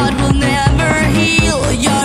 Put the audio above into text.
heart will never heal. Your